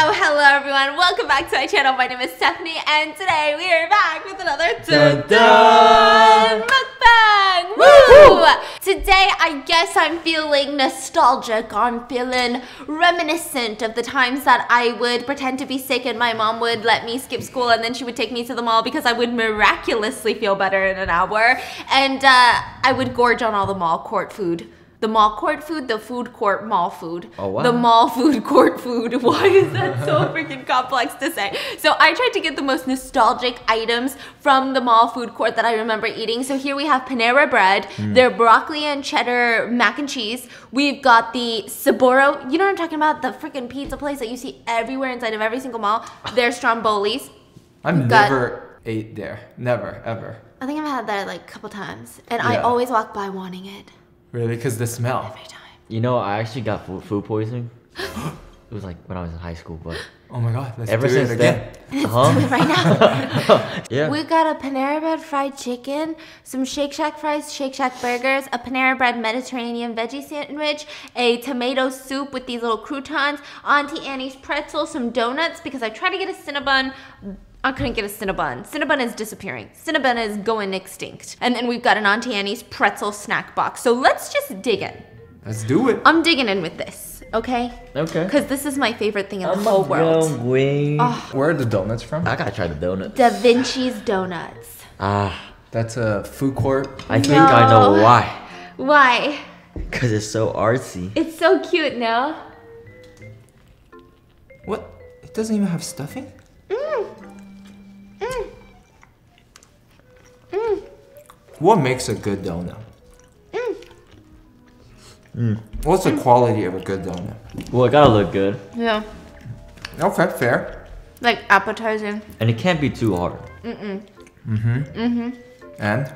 Hello, hello everyone. Welcome back to my channel. My name is Stephanie and today we are back with another dun dun mukbang. Woo! Today I guess I'm feeling nostalgic. I'm feeling reminiscent of the times that I would pretend to be sick and my mom would let me skip school and then she would take me to the mall because I would miraculously feel better in an hour and uh, I would gorge on all the mall court food. The mall court food, the food court mall food. Oh, wow. The mall food court food. Why is that so freaking complex to say? So I tried to get the most nostalgic items from the mall food court that I remember eating. So here we have Panera bread, Mm. their broccoli and cheddar mac and cheese. We've got the Sbarro. You know what I'm talking about? The freaking pizza place that you see everywhere inside of every single mall. Their Strombolis. I've Got- never ate there. Never, ever. I think I've had that like a couple times, and I always walk by wanting it Really? Because the smell. every time. You know, I actually got food, food poisoning. it was like when I was in high school, but Oh my god, let's ever do since it again. then, huh? right now. yeah. We got a Panera Bread fried chicken, some Shake Shack fries, Shake Shack burgers, a Panera Bread Mediterranean veggie sandwich, a tomato soup with these little croutons, Auntie Annie's pretzel, some donuts because I tried to get a Cinnabon. I couldn't get a Cinnabon. Cinnabon is disappearing. Cinnabon is going extinct. And then we've got an Auntie Annie's pretzel snack box. So let's just dig in. Let's do it. I'm digging in with this, okay? okay. Because this is my favorite thing in the I'm whole world. going. Where are the donuts from? I gotta try the donuts. Da Vinci's Donuts. Ah, That's a food court. I think I know why. Why? Cause it's so artsy. It's so cute, no? What? It doesn't even have stuffing? What makes a good donut? What's the quality of a good donut? Well, it gotta look good, Yeah. Okay, fair. Like appetizing. and it can't be too hard, Mm-mm. Mm-hmm. Mm-hmm. And?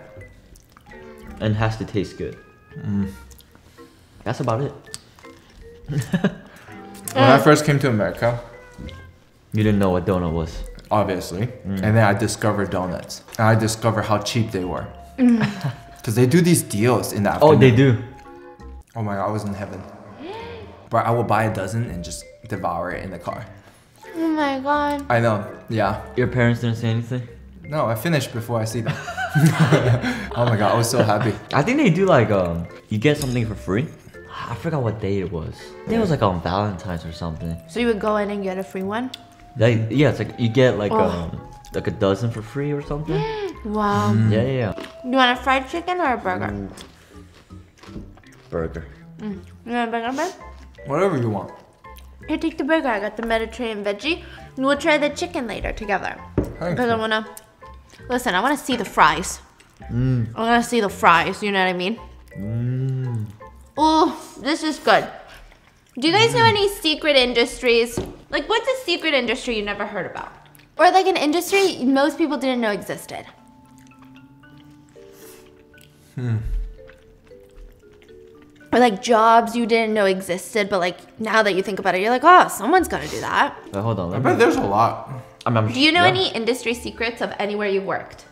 and has to taste good. That's about it. When I first came to America, You didn't know what donut was. Obviously, and then I discovered donuts. And I discovered how cheap they were. Because they do these deals in the Oh, they do. Oh my god, I was in heaven. But I will buy a dozen and just devour it in the car. Oh my god. I know, yeah. Your parents didn't say anything. No, I finished before I see them. oh my god, I was so happy. I think they do like um, you get something for free. I forgot what day it was. I think it was like on Valentine's or something. So you would go in and get a free one? Like yeah, it's like you get like Oh. um, like a dozen for free or something. Wow. Yeah, yeah, yeah. You want a fried chicken or a burger? Burger. You want a burger, babe? Whatever you want. Here, take the burger. I got the Mediterranean veggie. And we'll try the chicken later together. Thank Because I wanna. Listen, I wanna see the fries. Mm. I wanna see the fries, you know what I mean? Mm. Oh, this is good. Do you guys know any secret industries? Like, what's a secret industry you never heard about? Or like an industry most people didn't know existed? Hmm. Or like jobs you didn't know existed, but like now that you think about it, you're like, oh, someone's gotta do that. Wait, hold on. I bet there's a lot. I'm, I'm, Do you know yeah. any industry secrets of anywhere you worked?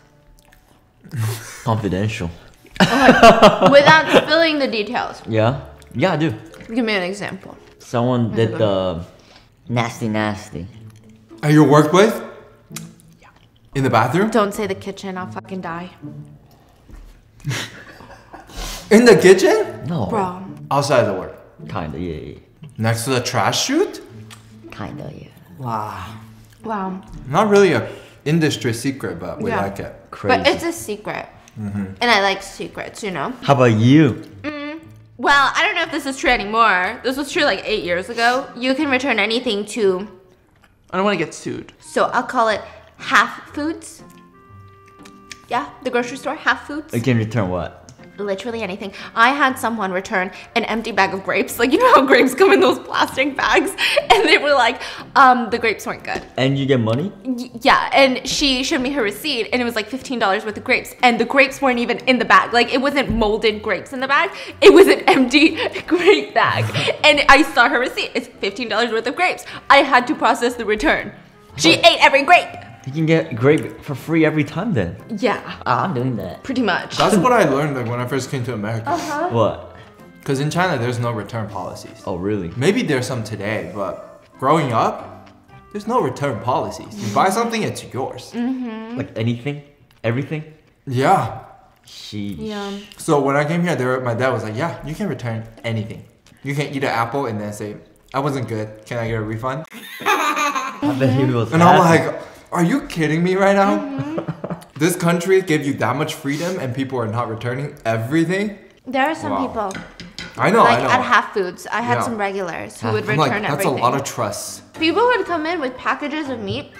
confidential? Oh without spilling the details. Yeah, yeah, I do. Give me an example. Someone did the nasty, nasty. Are At your workplace? Yeah. In the bathroom? Don't say the kitchen, I'll fucking die. In the kitchen? No, Bro. Outside the work. kinda, yeah, yeah, Next to the trash chute? kinda, yeah. Wow. Wow. Not really a industry secret, but we Yeah. like it. Crazy. But it's a secret. Mm-hmm. And I like secrets, you know? How about you? Mm. Well, I don't know if this is true anymore. This was true like eight years ago. You can return anything to, I don't want to get sued. so I'll call it half foods. Yeah, the grocery store, half foods. You can return what? Literally anything. I had someone return an empty bag of grapes. Like, you know how grapes come in those plastic bags? And they were like, um, the grapes weren't good. And you get money? Y- Yeah, and she showed me her receipt, and it was like fifteen dollars worth of grapes, and the grapes weren't even in the bag. Like it wasn't molded grapes in the bag; it was an empty grape bag. And I saw her receipt; it's fifteen dollars worth of grapes. I had to process the return. She ate every grape. You can get grape for free every time then. Yeah, Ah, I'm doing that. pretty much. That's what I learned like, when I first came to America. Uh-huh. What? Because in China, there's no return policies. Oh, really? Maybe there's some today, but growing up, there's no return policies. You buy something, it's yours. Mm-hmm. Like anything, everything. Yeah. Sheesh. Yeah. So when I came here, there, my dad was like, "Yeah, you can return anything. You can eat an apple and then say, I wasn't good. Can I get a refund?" I bet he was. And I'm like, "Are you kidding me right now? Mm-hmm. this country gave you that much freedom, and people are not returning everything." There are some Wow. people I know, like I know. at half foods. I had Yeah. some regulars who would I'm return like, that's everything. a lot of trust. People would come in with packages of meat,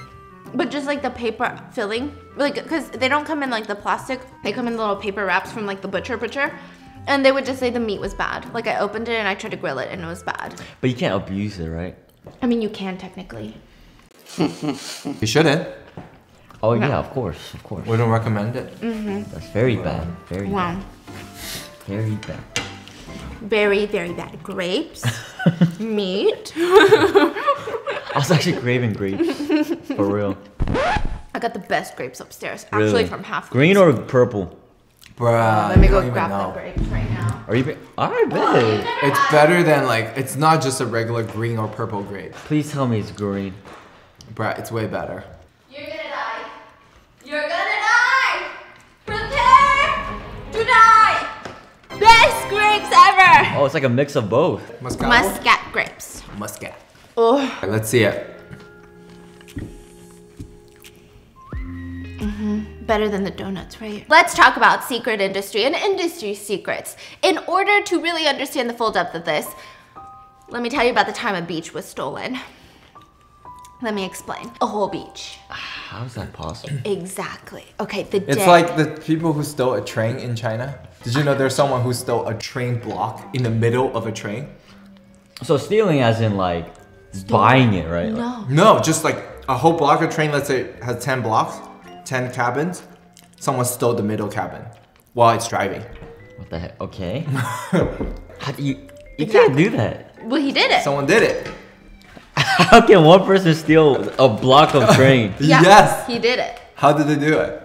but just like the paper filling, like because they don't come in like the plastic. They come in little paper wraps from like the butcher butcher, and they would just say the meat was bad. Like I opened it and I tried to grill it and it was bad. But you can't abuse it, right? I mean, you can technically. You shouldn't. Oh No. yeah, of course, of course. We don't recommend it. Mm-hmm. That's very bad. Very Wow. bad. Very bad. Very very bad. Grapes, meat. I was actually craving grapes. For real. I got the best grapes upstairs. Really. Actually, from half. Green or purple? Bruh, Let me go grab know. the grapes right now. Are you? Be- I bet. It's better than like, it's not just a regular green or purple grape. Please tell me it's green. Bruh, it's way better. You're gonna die. You're gonna die. Prepare to die. Best grapes ever. Oh, it's like a mix of both. Moscato? Muscat grapes. Muscat. Oh, Alright, let's see it. Mm-hmm. better than the donuts, right? Let's talk about secret industry and industry secrets. In order to really understand the full depth of this, let me tell you about the time a beach was stolen. Let me explain. A whole beach. How is that possible? Exactly. Okay, the It's day. like the people who stole a train in China. Did you know there's someone who stole a train block in the middle of a train? So stealing, as in like buying it, right? no. Like- No, just like a whole block of train, let's say has 10 blocks, 10 cabins. Someone stole the middle cabin while it's driving. What the heck? Okay. How do you? You Exactly. can't do that. Well, he did it. Someone did it. How can one person steal a block of train? yeah, Yes. He did it. How did they do it?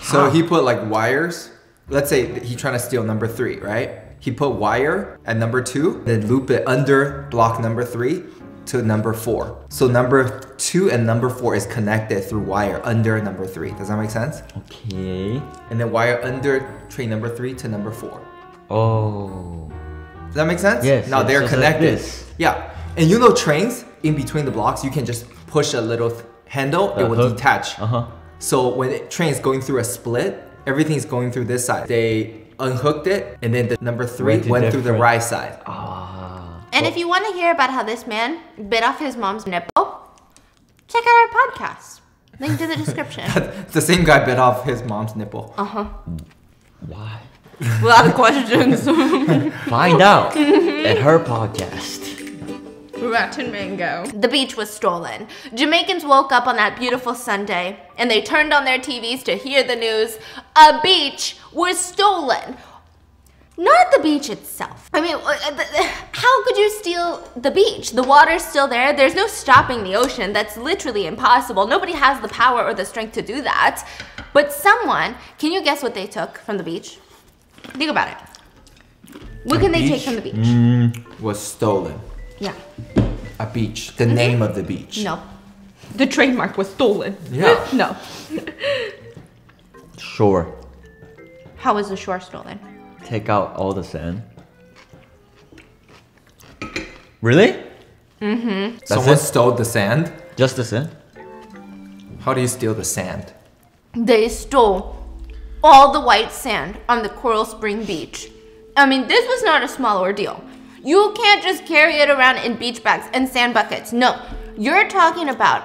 So How? he put like wires. Let's say he trying to steal number three, right? He put wire at number two, then loop it under block number three to number four. So number two and number four is connected through wire under number three. Does that make sense? Okay. And then wire under train number three to number four. Oh. Does that make sense? Yes, Now yes, they're just like connected. this. Yeah. And you know trains in between the blocks, you can just push a little th- handle, The it will hook. detach. Uh huh. So when the train is going through a split, everything's going through this side. They unhooked it, and then the number three Went went, through the right side. Ah. And if you want to hear about how this man bit off his mom's nipple, check out our podcast. Link to the description. the same guy bit off his mom's nipple. Uh huh. Why? A lot of questions. Find out at her podcast. Rotten mango. The beach was stolen. Jamaicans woke up on that beautiful Sunday and they turned on their TVs to hear the news. A beach was stolen. Not the beach itself. I mean, uh, th- th- how could you steal the beach? The water's still there. There's no stopping the ocean. That's literally impossible. Nobody has the power or the strength to do that. But someone, can you guess what they took from the beach? Think about it. What A can they take from the beach? Was stolen. Yeah. A beach. The mm-hmm. name of the beach. No. The trademark was stolen. Yeah. no. Sure. How was the shore stolen? Take out all the sand. Really? Mm-hmm. That's Someone it? stole the sand. Just the sand? How do you steal the sand? They stole all the white sand on the Coral Spring Beach. I mean, this was not a small ordeal. You can't just carry it around in beach bags and sand buckets. No, you're talking about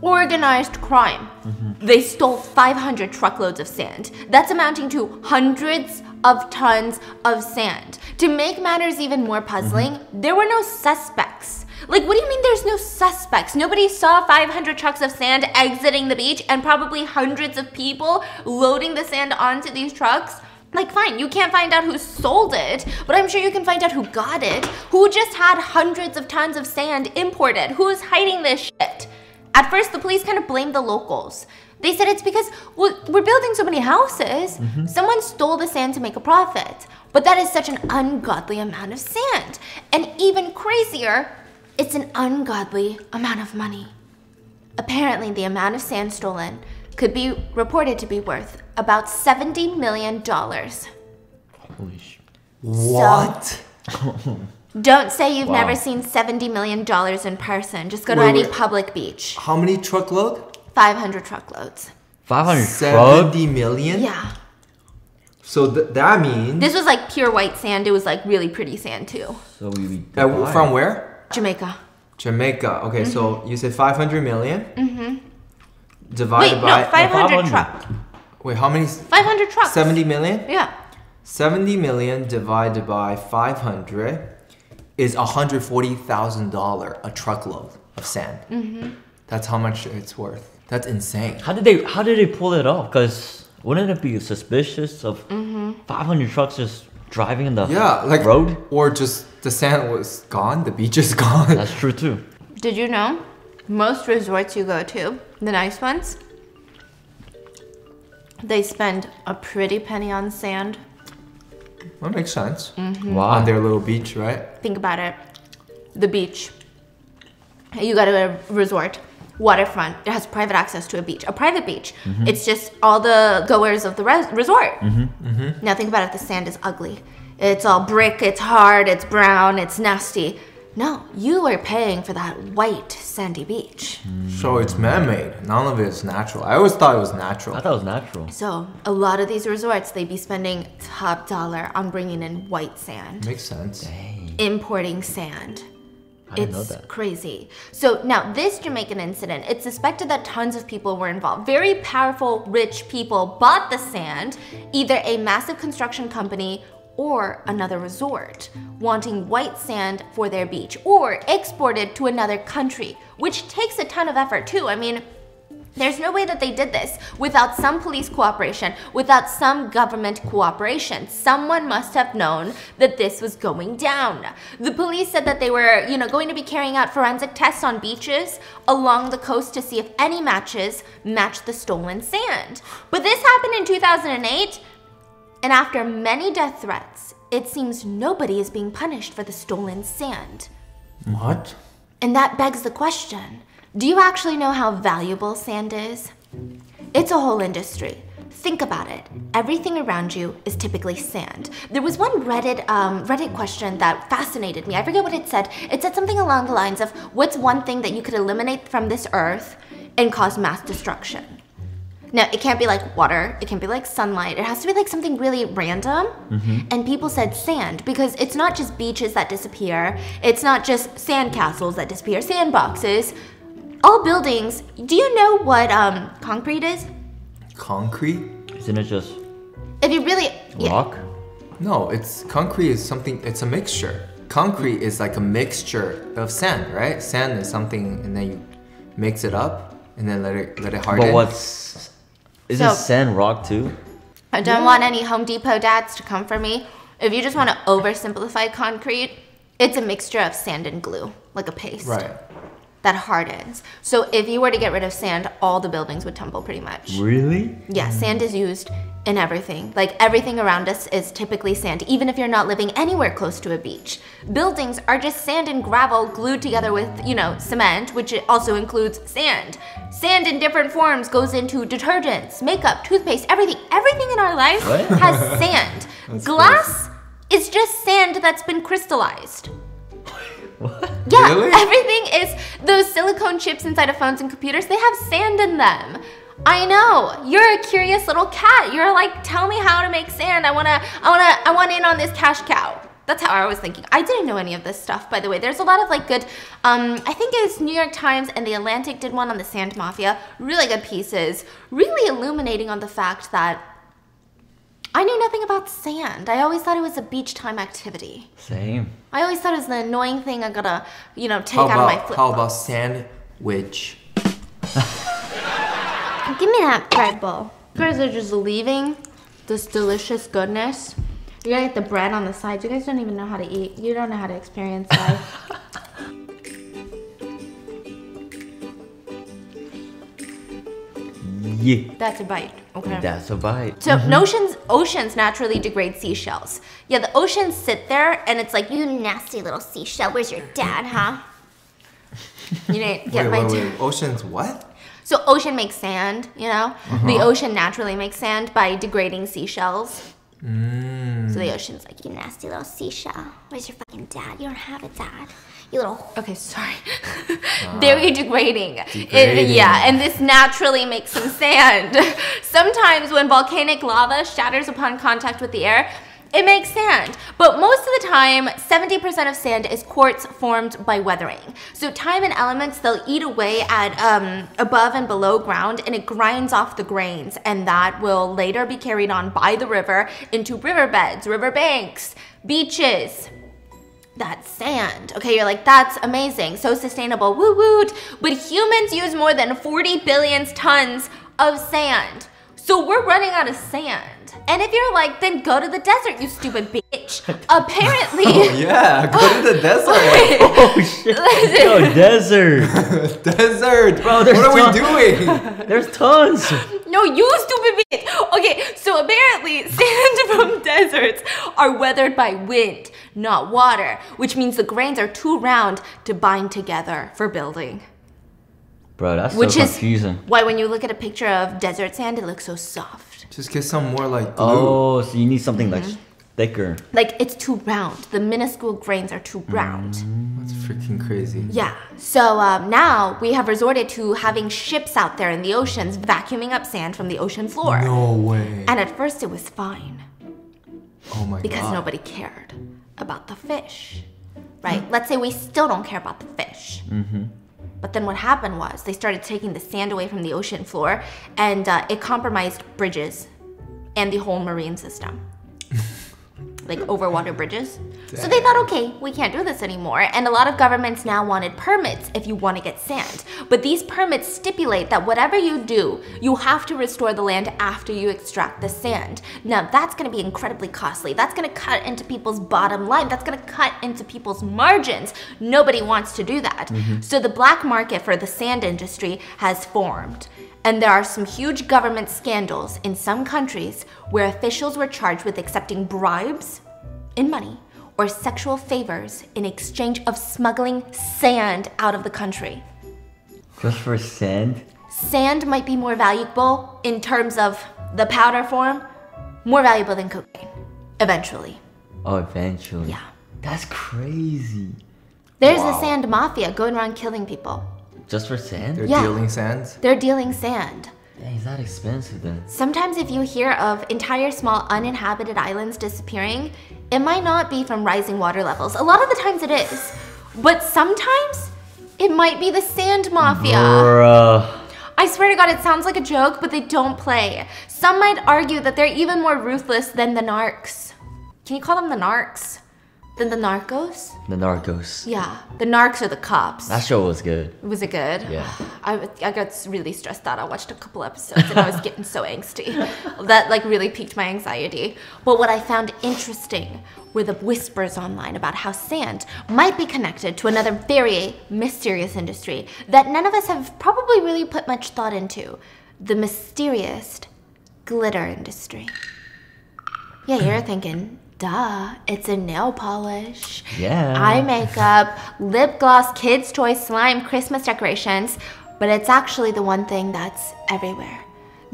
organized crime. Mm-hmm. They stole 500 truckloads of sand. That's amounting to hundreds of tons of sand. To make matters even more puzzling, mm-hmm. there were no suspects. Like, what do you mean there's no suspects? Nobody saw 500 trucks of sand exiting the beach and probably hundreds of people loading the sand onto these trucks? Like, fine, you can't find out who sold it, but I'm sure you can find out who got it, who just had hundreds of tons of sand imported, who's hiding this shit. At first, the police kind of blamed the locals. They said it's because well, we're building so many houses. Mm-hmm. Someone stole the sand to make a profit. But that is such an ungodly amount of sand. And even crazier, it's an ungodly amount of money. Apparently, the amount of sand stolen could be reported to be worth about $70 million. Holy sh. What? Don't say you've Wow. never seen $70 million in person. Just go to Wait, any wait. public beach. How many truckload? 500 truckloads. 500 truck? 70 million? Yeah. So th- that means. This was like pure white sand. It was like really pretty sand too. So we Uh, from where? Jamaica. Jamaica. Okay, so you said 500 million? Mm-hmm. Wait, Divided no, by. 500 500. truck. Wait, how many? 500 trucks. 70 million? Yeah. 70 million divided by 500 is $140,000 a truckload of sand. Mm-hmm. That's how much it's worth. That's insane. How did they How did they pull it off? Because wouldn't it be suspicious of 500 trucks just driving in the Yeah, like road? or just the sand was gone, the beach is gone. That's true too. Did you know most resorts you go to, the nice ones, they spend a pretty penny on sand. that makes sense. Mm-hmm. Wow. On their little beach, right? Think about it. The beach. You go to a resort, waterfront. It has private access to a beach, a private beach. Mm-hmm. It's just all the goers of the res- resort. Mm-hmm. Now think about it. The sand is ugly. It's all brick. It's hard. It's brown. It's nasty. No, you are paying for that white sandy beach. So it's man-made. None of it is natural. I always thought it was natural. I thought it was natural. So a lot of these resorts, they be spending top dollar on bringing in white sand, Makes sense. Dang. importing sand. I didn't know It's that. crazy. So now this Jamaican incident, it's suspected that tons of people were involved. Very powerful, rich people bought the sand, either a massive construction company or another resort, wanting white sand for their beach or exported to another country, which takes a ton of effort too. I mean, there's no way that they did this without some police cooperation, without some government cooperation. Someone must have known that this was going down. The police said that they were, you know, going to be carrying out forensic tests on beaches along the coast to see if any matches matched the stolen sand. But this happened in 2008, and after many death threats, it seems nobody is being punished for the stolen sand. What? And that begs the question do you actually know how valuable sand is? It's a whole industry. Think about it. Everything around you is typically sand. There was one Reddit um, Reddit question that fascinated me. I forget what it said. It said something along the lines of, "What's one thing that you could eliminate from this earth and cause mass destruction?" Now, it can't be like water, it can't be like sunlight, it has to be like something really random. And people said sand because it's not just beaches that disappear, it's not just sand castles that disappear, sandboxes. All buildings. Do you know what um, concrete is? Concrete? Isn't it just If you really. yeah. rock? No, it's concrete is something. It's a mixture. Concrete is like a mixture of sand, right? Sand is something, and then you mix it up, and then let it let it harden. But what's. Isn't So- sand rock too? I don't want any Home Depot dads to come for me. If you just want to oversimplify concrete, it's a mixture of sand and glue, like a paste. Right. That hardens. So if you were to get rid of sand, all the buildings would tumble pretty much. Really? Yeah, sand is used in everything. Like everything around us is typically sand, even if you're not living anywhere close to a beach. Buildings are just sand and gravel glued together with, you know, cement, which also includes sand. Sand in different forms goes into detergents, makeup, toothpaste, everything. Everything in our life What? has sand. Glass is just sand that's been crystallized. What? Yeah, Really? everything is those silicone chips inside of phones and computers, they have sand in them. I know. You're a curious little cat. You're like, tell me how to make sand. I wanna I wanna I want in on this cash cow. That's how I was thinking. I didn't know any of this stuff, by the way. There's a lot of like good um I think it's New York Times and the Atlantic did one on the sand mafia. Really good pieces, really illuminating on the fact that I knew nothing about sand. I always thought it was a beach time activity. Same. I always thought it was the annoying thing I gotta, you know, take How out of my flip how about sandwich? Give me that bread bowl. You guys are just leaving this delicious goodness. You gotta get the bread on the side. You guys don't even know how to eat. You don't know how to experience life. Yeah. That's a bite. Okay. That's a bite. So oceans, oceans naturally degrade seashells. Yeah, the oceans sit there and it's like, you nasty little seashell. Where's your dad, huh? You didn't get wait, my wait, wait. Oceans what? So ocean makes sand, you know? Uh-huh. The ocean naturally makes sand by degrading seashells. Mm. So the ocean's like, you nasty little seashell. Where's your fucking dad? You don't have a dad. You little. Okay, sorry. Very degrading. It- Degrading. yeah, and this naturally makes some sand. Sometimes when volcanic lava shatters upon contact with the air, it makes sand. But most of the time, 70% of sand is quartz formed by weathering. So time and elements, they'll eat away at um, above and below ground and it grinds off the grains. And that will later be carried on by the river into riverbeds, riverbanks, beaches, that's sand. Okay, you're like, that's amazing, so sustainable, woo woot. But humans use more than 40 billion tons of sand. So we're running out of sand. And if you're like, then go to the desert, you stupid bitch. Apparently, Oh, Yeah, go to the desert. Oh shit! Yo, desert. desert. Bro, there's what are we doing? There's tons. no, you stupid bitch. Okay, so apparently, sand from deserts are weathered by wind, not water, which means the grains are too round to bind together for building. Bro, that's Which so is confusing. why when you look at a picture of desert sand, it looks so soft. Just get some more like glue. Oh, so you need something like Mm-hmm. thicker. Like it's too round. The minuscule grains are too round. That's freaking crazy. Yeah. So um, now we have resorted to having ships out there in the oceans vacuuming up sand from the ocean floor. No way. And at first it was fine oh my because god. Because nobody cared about the fish. Right? Let's say we still don't care about the fish. But then what happened was they started taking the sand away from the ocean floor and uh, it compromised bridges and the whole marine system. Like overwater bridges. So they thought, okay, we can't do this anymore. And a lot of governments now wanted permits if you want to get sand. But these permits stipulate that whatever you do, you have to restore the land after you extract the sand. Now, that's going to be incredibly costly. That's going to cut into people's bottom line. That's going to cut into people's margins. Nobody wants to do that. Mm-hmm. So the black market for the sand industry has formed. And there are some huge government scandals in some countries where officials were charged with accepting bribes in money or sexual favors in exchange of smuggling sand out of the country. Just for sand? Sand might be more valuable in terms of the powder form, more valuable than cocaine, eventually. Oh, eventually. Yeah. That's crazy. There's Wow. a sand mafia going around killing people. Just for sand? They're Yeah. dealing sand? They're dealing sand. Dang, is that expensive then? Sometimes, if you hear of entire small uninhabited islands disappearing, it might not be from rising water levels. A lot of the times it is. But sometimes it might be the sand mafia. Bruh. I swear to God, it sounds like a joke, but they don't play. Some might argue that they're even more ruthless than the narcs. Can you call them the narcs? Than the narcos? The Narcos. Yeah, the narcs are the cops. That show was good. Was it good? Yeah. I, I got really stressed out. I watched a couple episodes and I was getting so angsty. That like really piqued my anxiety. But what I found interesting were the whispers online about how sand might be connected to another very mysterious industry that none of us have probably really put much thought into. The mysterious glitter industry. Yeah, you're thinking, duh, it's a nail polish. Yeah. Eye makeup, lip gloss, kids' toys, slime, Christmas decorations, but it's actually the one thing that's everywhere.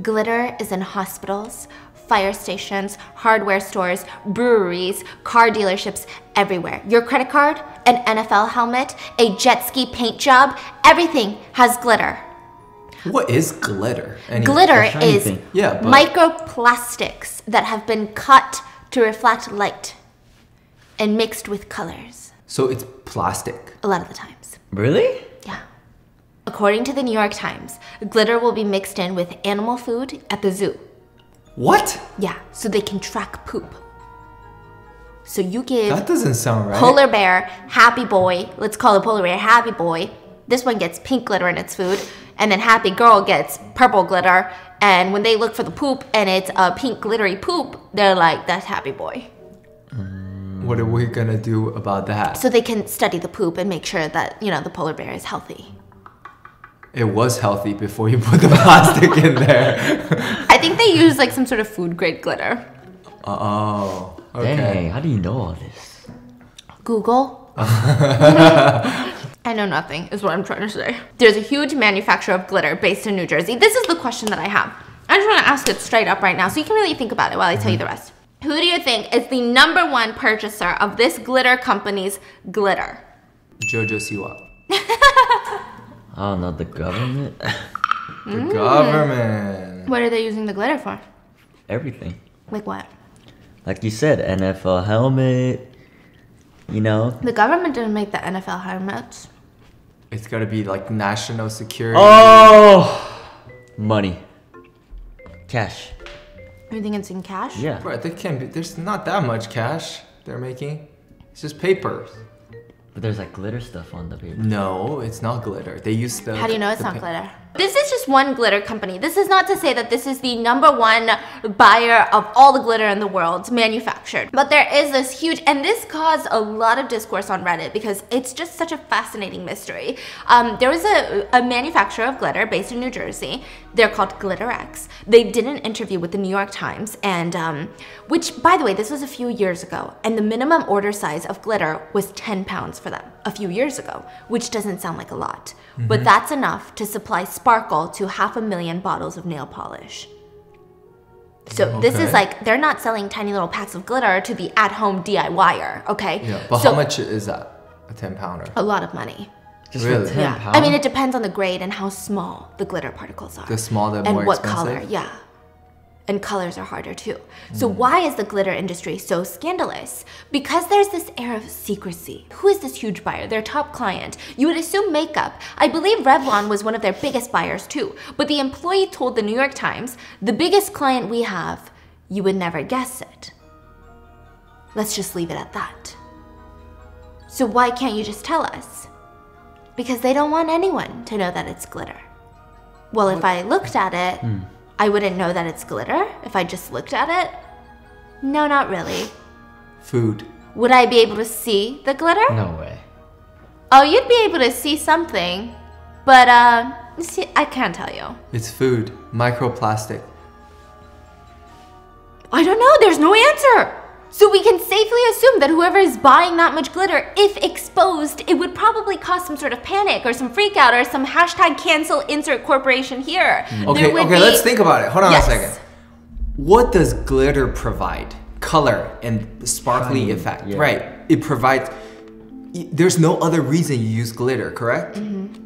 Glitter is in hospitals, fire stations, hardware stores, breweries, car dealerships, everywhere. Your credit card, an NFL helmet, a jet ski paint job, everything has glitter. What is glitter? Anyway. Glitter is. Yeah, but- microplastics that have been cut to reflect light and mixed with colors So it's plastic. a lot of the times. Really? Yeah. According to the New York Times, glitter will be mixed in with animal food at the zoo. What? Yeah, so they can track poop. So you give That doesn't sound right. polar bear, happy boy, let's call the polar bear happy boy. This one gets pink glitter in its food, and then happy girl gets purple glitter. And when they look for the poop and it's a pink glittery poop, they're like, that's happy boy. Mm. What are we gonna do about that? So they can study the poop and make sure that, you know, the polar bear is healthy. It was healthy before you put the plastic in there. I think they use like some sort of food grade glitter. oh, okay. Dang, how do you know all this? Google. I know nothing, is what I'm trying to say. There's a huge manufacturer of glitter based in New Jersey. This is the question that I have. I just want to ask it straight up right now so you can really think about it while I tell you the rest. Who do you think is the number one purchaser of this glitter company's glitter? Jojo Siwa. oh, don't the government? The Mm. government. What are they using the glitter for? Everything. Like what? Like you said, NFL helmet, you know? The government didn't make the NFL helmets. It's gotta be like national security. Oh! Money. Cash. You think it's in cash? Yeah. Bro, there can be. There's not that much cash they're making. It's just papers. But there's like glitter stuff on the paper. No, it's not glitter. They use the. How do you know it's not glitter? This is just one glitter company. This is not to say that this is the number one buyer of all the glitter in the world manufactured. But there is this huge, and this caused a lot of discourse on Reddit because it's just such a fascinating mystery. Um, there was a, a manufacturer of glitter based in New Jersey. They're called Glitterex. They did an interview with the New York Times, and um, which, by the way, this was a few years ago, and the minimum order size of glitter was 10 pounds for them a few years ago, which doesn't sound like a lot. But that's enough to supply Sparkle to half a million bottles of nail polish. So oh, this is like they're not selling tiny little packs of glitter to the at-home DIYer, okay? Yeah, but so how much is that? A ten pounder. A lot of money. Just Really? 10 Yeah. pounds? I mean, it depends on the grade and how small the glitter particles are. The smaller, and more what expensive. color, yeah. And colors are harder too. So Hmm. why is the glitter industry so scandalous? Because there's this air of secrecy. Who is this huge buyer? Their top client. You would assume makeup. I believe Revlon was one of their biggest buyers too. But the employee told the New York Times, "The biggest client we have, you would never guess it." Let's just leave it at that. So why can't you just tell us? Because they don't want anyone to know that it's glitter. Well, if I looked at it, I wouldn't know that it's glitter if I just looked at it. No, not really. Food. Would I be able to see the glitter? No way. Oh, you'd be able to see something, but uh, see, I can't tell you. It's food. Microplastic. I don't know. There's no answer. So we can safely assume that whoever is buying that much glitter, if exposed, it would probably cause some sort of panic or some freak out or some hashtag cancel insert corporation here. Okay, There would okay, be- let's think about it. Hold on Yes. a second. What does glitter provide? Color and sparkly Shiny, effect. yeah. Right. It provides. There's no other reason you use glitter, correct? Mm-hmm.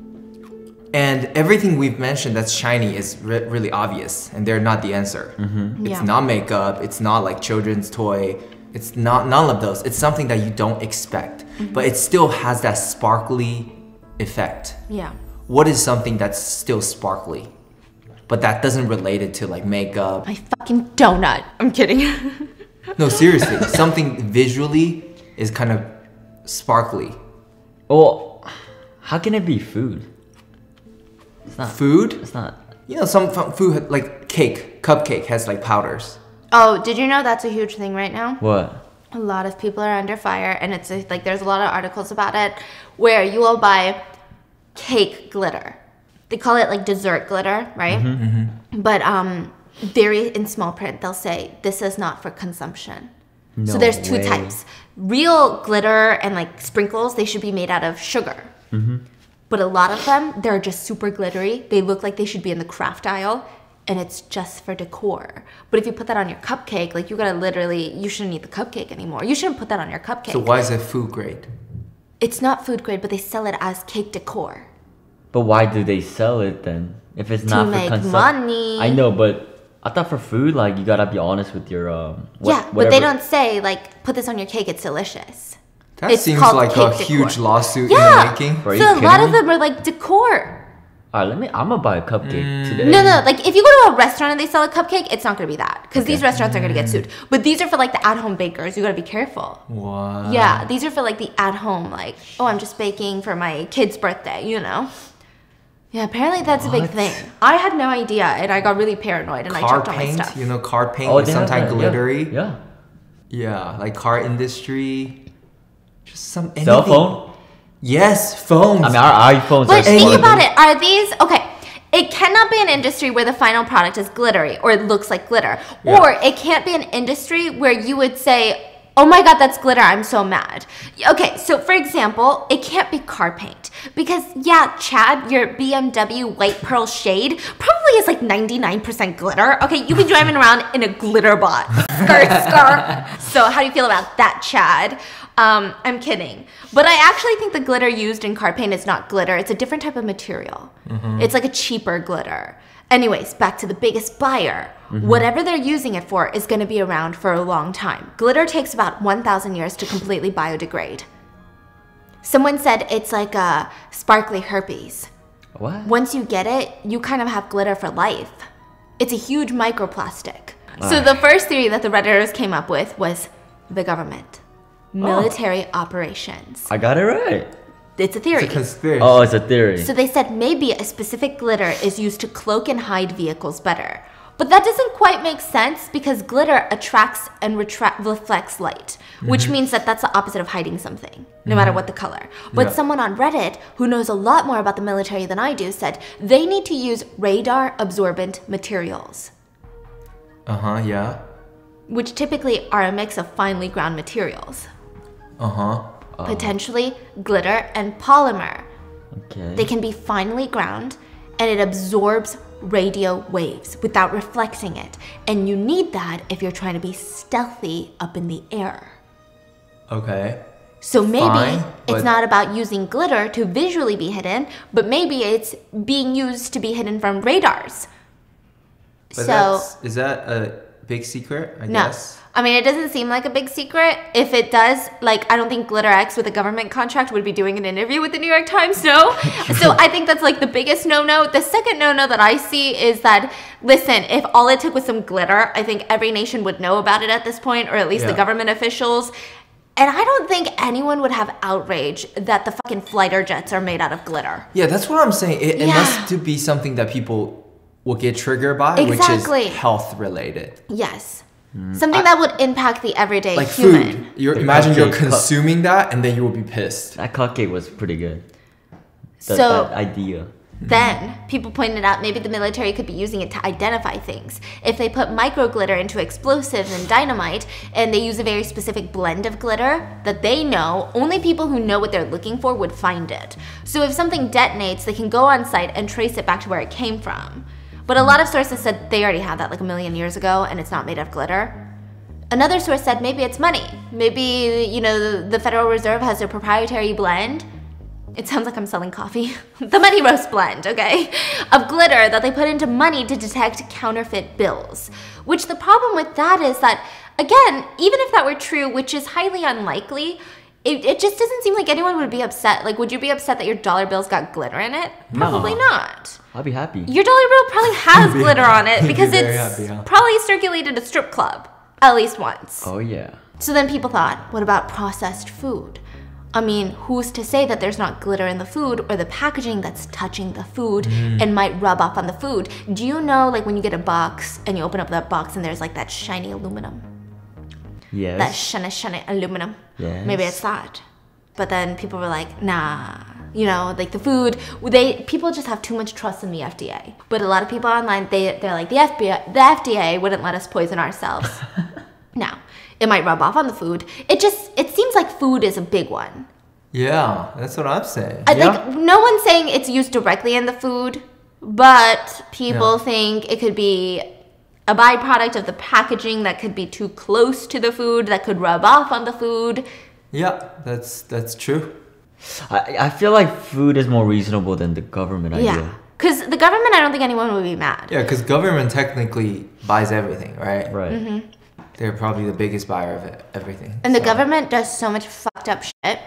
And everything we've mentioned that's shiny is re- really obvious, and they're not the answer. Mm It's Yeah. not makeup. It's not like children's toy. It's not none of those. It's something that you don't expect, Mm-hmm. but it still has that sparkly effect Yeah. what is something that's still sparkly but that doesn't relate it to like makeup My fucking donut. I'm kidding. no seriously something visually is kind of sparkly Well, how can it be food? It's not. food It's not. you know some food like cake cupcake has like powders oh, did you know that's a huge thing right now? What? A lot of people are under fire, and it's a, like there's a lot of articles about it where you will buy cake glitter. They call it like dessert glitter, right? Mhm. But um, very in small print, they'll say this is not for consumption. No so there's two way. types: real glitter and like sprinkles. They should be made out of sugar. Mhm. But a lot of them, they're just super glittery. They look like they should be in the craft aisle, and it's just for decor. But if you put that on your cupcake, like you gotta literally, you shouldn't eat the cupcake anymore. You shouldn't put that on your cupcake. so why is it food grade It's not food grade, but they sell it as cake decor. But why do they sell it then? If it's not for make consumption. money. I know, but I thought for food, like you gotta be honest with your um. what- yeah, but they don't say like put this on your cake. It's delicious. that It's seems like a decor. huge lawsuit Yeah. in the making are so you a lot kidding of them are like decor. Alright, let me. I'm gonna buy a cupcake Mm. today. No, no, like if you go to a restaurant and they sell a cupcake, it's not gonna be that because these restaurants are gonna get sued. But these are for like the at-home bakers. You gotta be careful. what Yeah, these are for like the at-home, like oh, I'm just baking for my kid's birthday, you know. Yeah, apparently that's a big thing. I had no idea, and I got really paranoid, and I car checked all my paint stuff. you know car paint Oh, is sometimes that, yeah. glittery Yeah. yeah like car industry just some anything. Cell phone. Yes phones I mean, our iPhones But are. think smart. about it. Are these okay? It cannot be an industry where the final product is glittery or it looks like glitter, Yeah. or it can't be an industry where you would say oh my god, that's glitter, I'm so mad. Okay, so for example, it can't be car paint. Because, yeah, Chad, your BMW white pearl shade probably is like 99% glitter. Okay, you'll be driving around in a glitter bot. Skirt, skirt. So, how do you feel about that, Chad? Um, I'm kidding. But I actually think the glitter used in car paint is not glitter, it's a different type of material. It's like a cheaper glitter. Anyways, back to the biggest buyer. Whatever they're using it for is going to be around for a long time. Glitter takes about 1,000 years to completely biodegrade. Someone said it's like a sparkly herpes. What? Once you get it, you kind of have glitter for life. It's a huge microplastic. So the first theory that the Redditors came up with was the government. Military operations. I got it right. It's a theory. It's a conspiracy. Oh, it's a theory. So they said maybe a specific glitter is used to cloak and hide vehicles better. But that doesn't quite make sense because glitter attracts and retra- reflects light, which means that that's the opposite of hiding something, no matter what the color. But Yeah. someone on Reddit who knows a lot more about the military than I do said they need to use radar absorbent materials, Uh huh. Yeah. which typically are a mix of finely ground materials, Uh huh. potentially glitter and polymer. okay. They can be finely ground and it absorbs radio waves without reflecting it. And you need that if you're trying to be stealthy up in the air. Okay. So maybe Fine, it's not about using glitter to visually be hidden, but maybe it's being used to be hidden from radars. But so, is that a big secret? I no. guess. I mean, it doesn't seem like a big secret. If it does, like, I don't think Glitterex with a government contract would be doing an interview with the New York Times, no. so I think that's like the biggest no no. The second no no that I see is that, listen, if all it took was some glitter, I think every nation would know about it at this point, or at least the government officials. And I don't think anyone would have outrage that the fucking fighter jets are made out of glitter. Yeah, that's what I'm saying. It, it Yeah. must to be something that people will get triggered by, Exactly. which is health related. Yes. Something that would impact the everyday Like human. food. You're, The imagine you're cupcake cup. consuming that and then you will be pissed. that cupcake was pretty good. That, So- that idea. Then people pointed out maybe the military could be using it to identify things. If they put micro glitter into explosives and dynamite, and they use a very specific blend of glitter that they know, only people who know what they're looking for would find it. So if something detonates, they can go on site and trace it back to where it came from. But a lot of sources said they already had that like a million years ago and it's not made of glitter. Another source said maybe it's money. Maybe, you know, the, Federal Reserve has a proprietary blend. It sounds like I'm selling coffee. the money roast blend, okay? Of glitter that they put into money to detect counterfeit bills. Which the problem with that is that, again, even if that were true, which is highly unlikely, it, it just doesn't seem like anyone would be upset. Like, would you be upset that your dollar bills got glitter in it? Probably No. not. I'll be happy. Your dollar bill probably has Be- glitter on it because very it's happy, huh? probably circulated a strip club at least once. Oh yeah. So then people thought, what about processed food? I mean, who's to say that there's not glitter in the food or the packaging that's touching the food Mm. and might rub off on the food? Do you know, like, when you get a box and you open up that box and there's like that shiny aluminum? Yes. That shiny, shiny aluminum. Yes. Maybe it's that. But then people were like, nah, you know, like the food, they people just have too much trust in the FDA. But a lot of people online, they they're like the FBI, the FDA wouldn't let us poison ourselves. now, it might rub off on the food. It just it seems like food is a big one. Yeah, that's what I'm saying. I Yeah. Like no one's saying it's used directly in the food, but people Yeah. think it could be a byproduct of the packaging that could be too close to the food that could rub off on the food. yeah, that's that's true. I, I feel like food is more reasonable than the government idea. Yeah. Because the government, I don't think anyone would be mad. Yeah, because government technically buys everything, right? Right. Mm-hmm. They're probably the biggest buyer of it, everything. And the government does so much fucked up shit.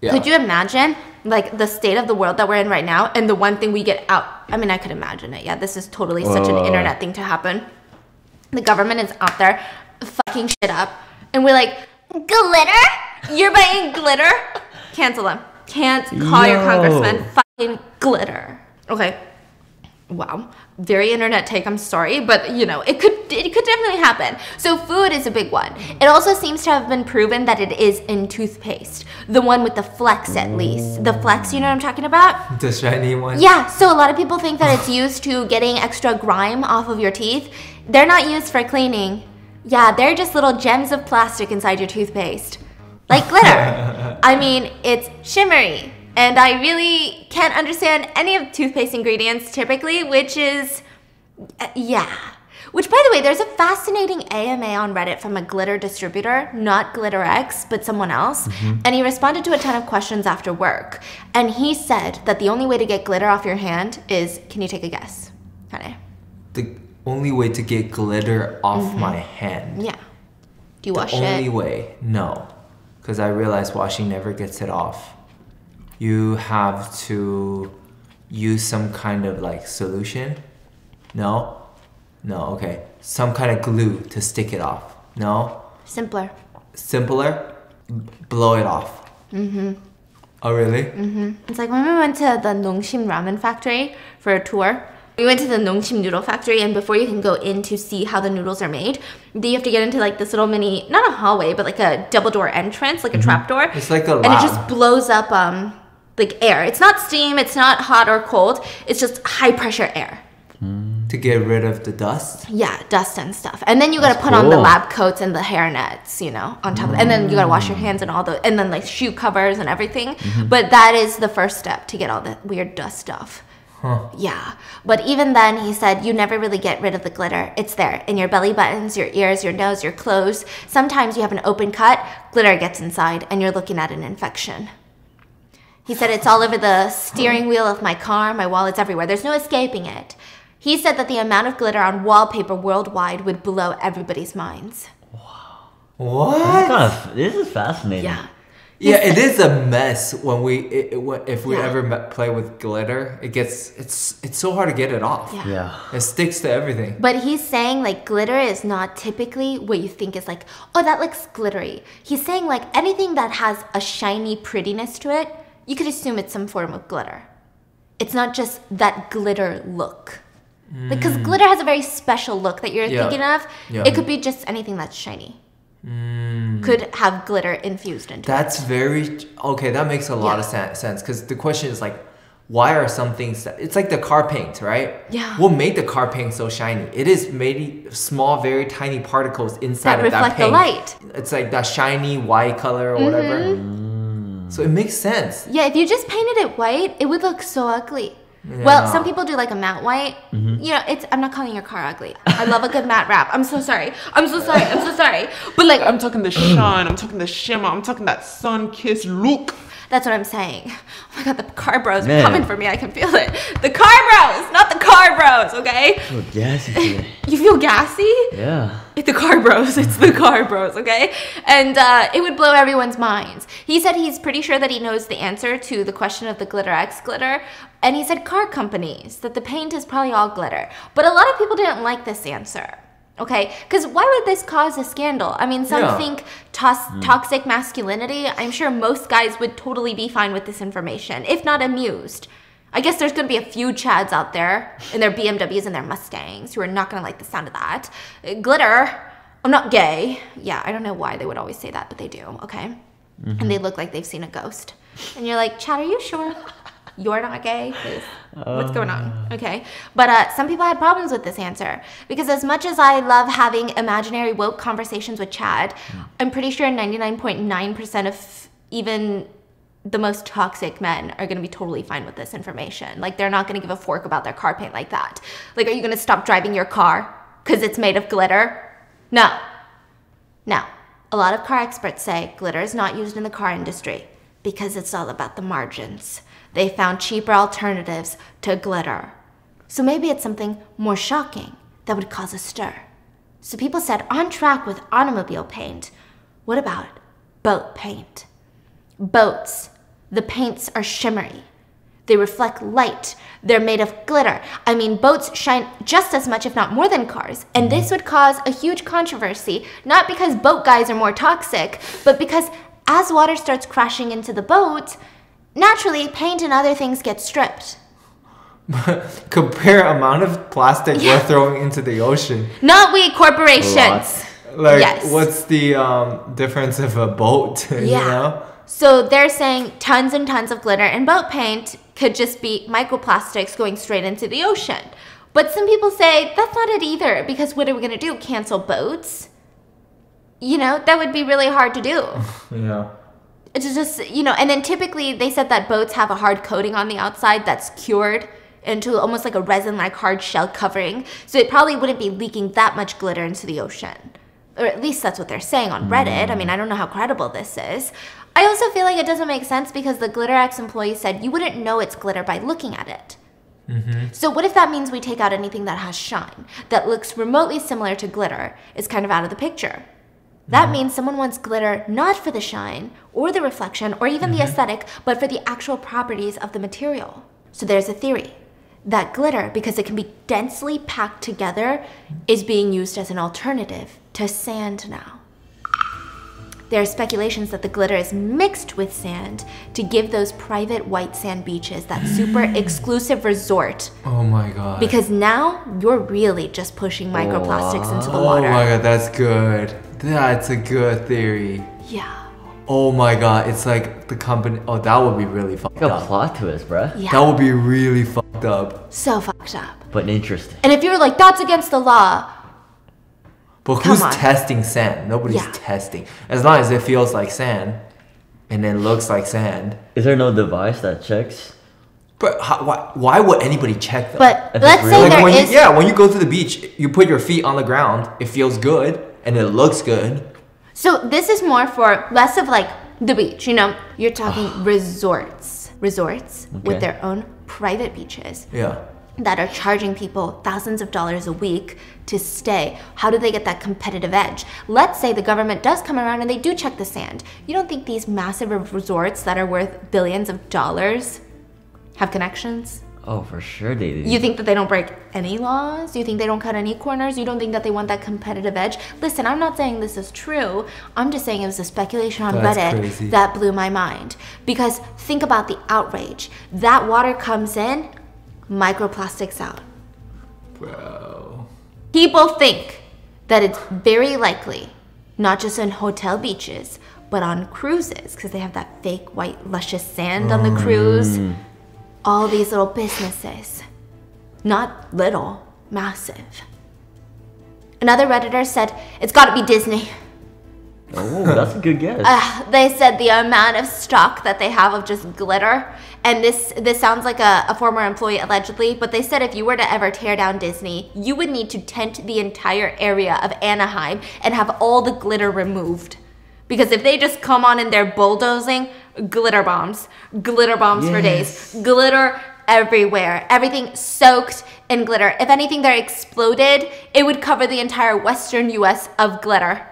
Yeah. Could you imagine, like, the state of the world that we're in right now, and the one thing we get out? I mean, I could imagine it. Yeah, this is totally such an internet thing to happen. The government is out there fucking shit up, and we're like, glitter? You're buying glitter? Cancel them. Can't call your congressman fucking glitter. Okay. Wow. Very internet take, I'm sorry, but you know, it could it could definitely happen. So food is a big one. It also seems to have been proven that it is in toothpaste. The one with the flex at least. The flex, you know what I'm talking about? the shiny one. Yeah, so a lot of people think that it's used to getting extra grime off of your teeth. They're not used for cleaning. Yeah, they're just little gems of plastic inside your toothpaste. Like glitter. I mean, it's shimmery. And I really can't understand any of toothpaste ingredients typically, which is. uh, yeah. Which, by the way, there's a fascinating AMA on Reddit from a glitter distributor, not Glitterex, but someone else. And he responded to a ton of questions after work. And he said that the only way to get glitter off your hand is can you take a guess? Honey. The only way to get glitter off my hand. Yeah. Do you wash it? the only way, no, because I realized washing never gets it off. You have to use some kind of like solution. No, no, okay. Some kind of glue to stick it off. No, Simpler. simpler, b- blow it off. Mm-hmm. Oh really? Mm-hmm. It's like when we went to the Nongshim ramen factory for a tour. We went to the Nongshim noodle factory, and before you can go in to see how the noodles are made, you have to get into like this little mini, not a hallway, but like a double door entrance, like a mm-hmm. trap door. It's like a and it just blows up um like air. It's not steam, it's not hot or cold. It's just high pressure air. Mm. To get rid of the dust. Yeah, dust and stuff. And then you gotta put on the lab coats and the hair nets, you know, on top of And then you gotta wash your mm. hands and all the, and then like shoe covers and everything. Mm-hmm. But that is the first step to get all the weird dust stuff. Yeah. But even then, he said, you never really get rid of the glitter. It's there in your belly buttons, your ears, your nose, your clothes. Sometimes you have an open cut, glitter gets inside, and you're looking at an infection. He said it's all over the steering wheel of my car, my wallet's everywhere. There's no escaping it. He said that the amount of glitter on wallpaper worldwide would blow everybody's minds. Wow. What? This is, kind of, this is fascinating. Yeah. Yeah, it is a mess when we it, it, if we Yeah. ever play with glitter. It gets it's it's so hard to get it off. Yeah. Yeah. It sticks to everything. But he's saying like glitter is not typically what you think is like, oh, that looks glittery. He's saying like anything that has a shiny prettiness to it, you could assume it's some form of glitter. It's not just that glitter look. Because mm. glitter has a very special look that you're Yeah. thinking of. Yeah. It could be just anything that's shiny. Could have glitter infused into it. That's very okay. That makes a lot Yeah. of sen- sense because the question is like, why are some things? That, it's like the car paint, right? Yeah. What made the car paint so shiny? It is made small, very tiny particles inside That of that reflect the paint. light. It's like that shiny white color or whatever. Mm-hmm. So it makes sense. Yeah, if you just painted it white, it would look so ugly. Well, some people do like a matte white. You know, it's I'm not calling your car ugly. I love a good matte wrap. I'm so sorry. I'm so sorry. I'm so sorry. But like I'm talking the shine. I'm talking the shimmer. I'm talking that sun-kissed look. that's what I'm saying. Oh my god, the car bros are coming for me. I can feel it. The car bros, not the car bros, okay? Oh, yes, today. You feel gassy? Yeah. It's the car bros. It's the car bros, okay? And uh, it would blow everyone's minds. He said he's pretty sure that he knows the answer to the question of the Glitterex glitter. And he said car companies, that the paint is probably all glitter. But a lot of people didn't like this answer. Okay, because why would this cause a scandal? I mean, some Yeah. think tos- hmm. toxic masculinity. I'm sure most guys would totally be fine with this information, if not amused. I guess there's gonna be a few Chads out there in their BMWs and their Mustangs who are not gonna like the sound of that. Glitter, I'm not gay. Yeah, I don't know why they would always say that, but they do, okay? Mm-hmm. And they look like they've seen a ghost. And you're like, Chad, are you sure? You're not gay? What's going on? Okay. But uh, some people had problems with this answer. Because as much as I love having imaginary woke conversations with Chad, I'm pretty sure 99.9% of even the most toxic men are going to be totally fine with this information. Like, they're not going to give a fork about their car paint like that. Like, are you going to stop driving your car because it's made of glitter? No. No. A lot of car experts say glitter is not used in the car industry because it's all about the margins. They found cheaper alternatives to glitter. So maybe it's something more shocking that would cause a stir. So people said, on track with automobile paint. What about boat paint? Boats. The paints are shimmery. They reflect light. They're made of glitter. I mean, boats shine just as much, if not more, than cars. And this would cause a huge controversy, not because boat guys are more toxic, but because as water starts crashing into the boat, naturally paint and other things get stripped. Compare amount of plastic Yeah. we're throwing into the ocean. Not we corporations. Lots. Like, Yes. what's the um, difference of a boat? you Yeah. know? So they're saying tons and tons of glitter and boat paint could just be microplastics going straight into the ocean. But some people say that's not it either because what are we going to do? Cancel boats? You know, that would be really hard to do. Yeah. It's just, you know, and then typically they said that boats have a hard coating on the outside that's cured into almost like a resin like hard shell covering. So it probably wouldn't be leaking that much glitter into the ocean. Or at least that's what they're saying on Reddit. I mean, I don't know how credible this is. I also feel like it doesn't make sense because the Glitterex employee said you wouldn't know it's glitter by looking at it. Mm-hmm. So what if that means we take out anything that has shine, that looks remotely similar to glitter, is kind of out of the picture? That mm-hmm. means someone wants glitter not for the shine or the reflection or even the mm-hmm. aesthetic, but for the actual properties of the material. So there's a theory that glitter, because it can be densely packed together, is being used as an alternative to sand now. There are speculations that the glitter is mixed with sand to give those private white sand beaches that super exclusive resort. Oh my god. Because now you're really just pushing microplastics into the oh water. oh my god, that's good. That's a good theory. Yeah. Oh my god, it's like the company. Oh, that would be really fucked Like a up. plot twist, bruh. Yeah. That would be really fucked up. so fucked up. But interesting. And if you're like, that's against the law, But who's on. testing sand? Nobody's Yeah. testing. As long as it feels like sand, and it looks like sand. Is there no device that checks? But how, why, why would anybody check that? but If let's say real- like there when is. you, yeah, when you go to the beach, you put your feet on the ground. It feels good and it looks good. So this is more for less of like the beach, you know? You're talking resorts. Resorts Okay. with their own private beaches Yeah. that are charging people thousands of dollars a week to stay. How do they get that competitive edge? Let's say the government does come around and they do check the sand. You don't think these massive resorts that are worth billions of dollars have connections? Oh, for sure they do. You think that they don't break any laws? You think they don't cut any corners? You don't think that they want that competitive edge? Listen, I'm not saying this is true. I'm just saying it was a speculation on That's Reddit crazy. that blew my mind. Because think about the outrage. That water comes in, microplastics out. Bro. People think that it's very likely, not just on hotel beaches, but on cruises, because they have that fake white, luscious sand on the mm. cruise. All these little businesses. Not little, massive. Another Redditor said, it's gotta be Disney. Oh, that's a good guess. Uh, they said the amount of stock that they have of just glitter. And this this sounds like a, a former employee allegedly, but they said if you were to ever tear down Disney, you would need to tent the entire area of Anaheim and have all the glitter removed. Because if they just come on and they're bulldozing, glitter bombs, glitter bombs for days, glitter everywhere, everything soaked in glitter. If anything there exploded, it would cover the entire western US of glitter.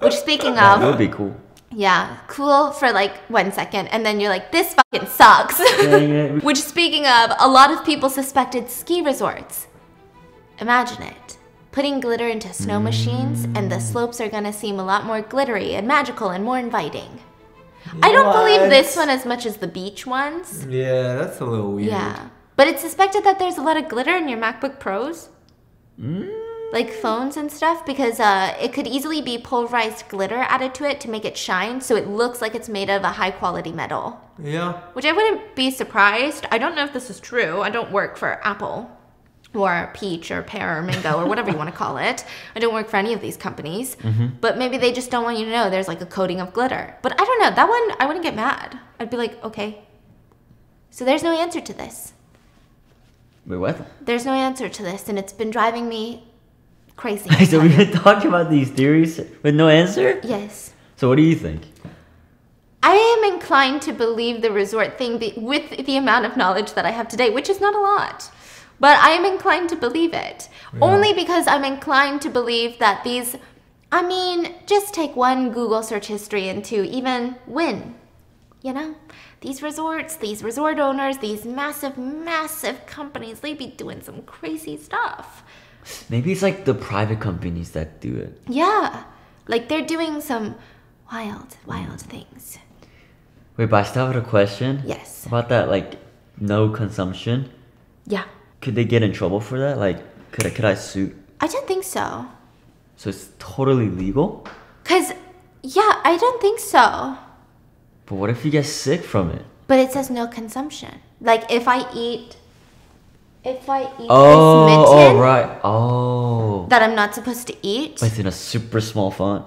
Which speaking of, that would be cool. yeah, cool for like one second, and then you're like, this fucking sucks. Yeah, yeah. Which, speaking of, a lot of people suspected ski resorts. Imagine it. Putting glitter into snow machines, and the slopes are gonna seem a lot more glittery and magical and more inviting. I don't believe this one as much as the beach ones. Yeah, that's a little weird. Yeah. But it's suspected that there's a lot of glitter in your MacBook Pros. Like phones and stuff, because uh, it could easily be pulverized glitter added to it to make it shine, so it looks like it's made of a high quality metal. Yeah. Which I wouldn't be surprised. I don't know if this is true. I don't work for Apple or Peach or Pear or Mango or whatever you want to call it. I don't work for any of these companies. Mm-hmm. But maybe they just don't want you to know there's like a coating of glitter. But I don't know. That one, I wouldn't get mad. I'd be like, okay. So there's no answer to this. Wait, what? There's no answer to this, and it's been driving me crazy. so we've been talking about these theories with no answer? yes. So what do you think? I am inclined to believe the resort thing with the amount of knowledge that I have today, which is not a lot. But I am inclined to believe it. Only because I'm inclined to believe that these, I mean, just take one Google search history into even win. You know? These resorts, these resort owners, these massive, massive companies, they be doing some crazy stuff. Maybe it's like the private companies that do it. Yeah. Like they're doing some wild, wild mm. things. Wait, but I still have a question. Yes. About that, like, no consumption. Yeah. Could they get in trouble for that? Like, could I, could I sue? I don't think so. So it's totally legal? Cause yeah, I don't think so. But what if you get sick from it? But it says no consumption. Like if I eat if I eat Oh, this oh, oh right. Oh. that I'm not supposed to eat, But it's in a super small font.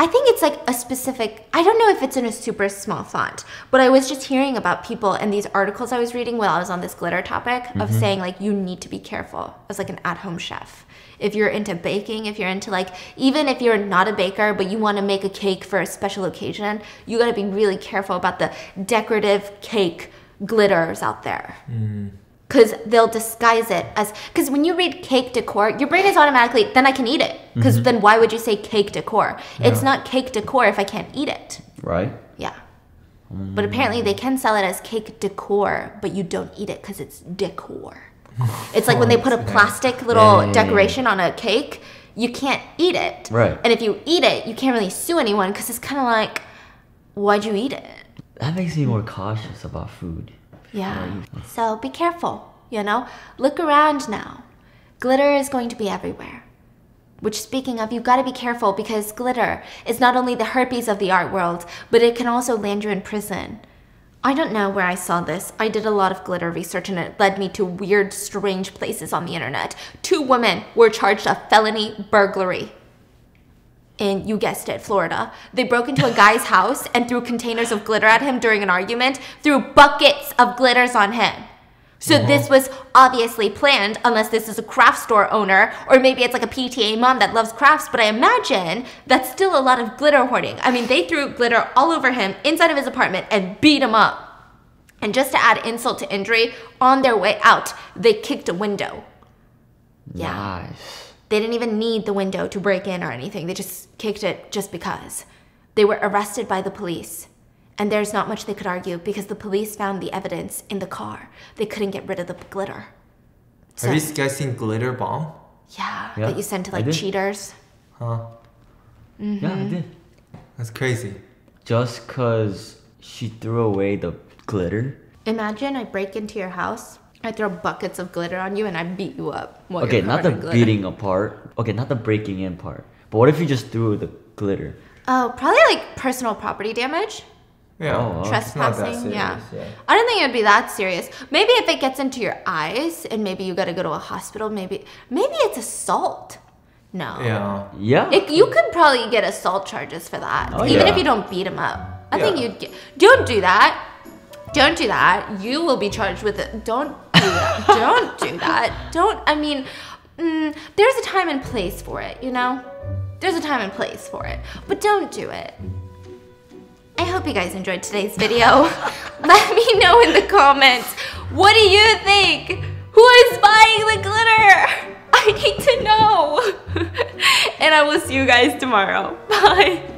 I think it's like a specific, I don't know if it's in a super small font, but I was just hearing about people in these articles I was reading while I was on this glitter topic of Mm-hmm. saying like you need to be careful as like an at home chef. If you're into baking, if you're into like, even if you're not a baker, but you want to make a cake for a special occasion, you got to be really careful about the decorative cake glitters out there. Because they'll disguise it as, because when you read cake decor, your brain is automatically, then I can eat it. Because mm-hmm. then why would you say cake decor? It's not cake decor if I can't eat it. Right? Yeah. But apparently they can sell it as cake decor, but you don't eat it because it's decor. It's like when they put a plastic little Yeah, yeah, yeah, yeah. decoration on a cake, you can't eat it. Right. And if you eat it, you can't really sue anyone because it's kind of like, why'd you eat it? That makes me more cautious about food. Yeah. Um, so be careful, you know? Look around now. Glitter is going to be everywhere. Which, speaking of, you've gotta be careful because glitter is not only the herpes of the art world, but it can also land you in prison. I don't know where I saw this. I did a lot of glitter research and it led me to weird, strange places on the internet. Two women were charged of felony burglary in, you guessed it, Florida. They broke into a guy's house and threw containers of glitter at him during an argument, threw buckets of glitters on him. So this was obviously planned, unless this is a craft store owner, or maybe it's like a PTA mom that loves crafts, but I imagine that's still a lot of glitter hoarding. I mean, they threw glitter all over him inside of his apartment and beat him up. And just to add insult to injury, on their way out, they kicked a window. Yeah. Nice. They didn't even need the window to break in or anything. They just kicked it just because. They were arrested by the police. And there's not much they could argue because the police found the evidence in the car. They couldn't get rid of the glitter. So, Have you guys seen Glitter Bomb? yeah, Yeah, that you send to like cheaters. Huh? Yeah, Mm-hmm. I did. That's crazy. Just because she threw away the glitter. Imagine I break into your house, I throw buckets of glitter on you, and I beat you up. while Okay, you're not the glitter. beating apart. Okay, not the breaking in part. But what if you just threw the glitter? Oh, probably like personal property damage. Yeah. Oh, wow. It's not that Trespassing, yeah. serious, yeah. I don't think it'd be that serious. Maybe if it gets into your eyes and maybe you gotta go to a hospital, maybe maybe it's assault. No. Yeah. Yeah. It, you could probably get assault charges for that, Oh, even yeah. if you don't beat him up. I think you'd get. Don't do that. Don't do that. You will be charged with it. Don't do that. don't do that. Don't. I mean, mm, there's a time and place for it. You know, there's a time and place for it, but don't do it. I hope you guys enjoyed today's video. Let me know in the comments. What do you think? Who is buying the glitter? I need to know. and I will see you guys tomorrow. Bye.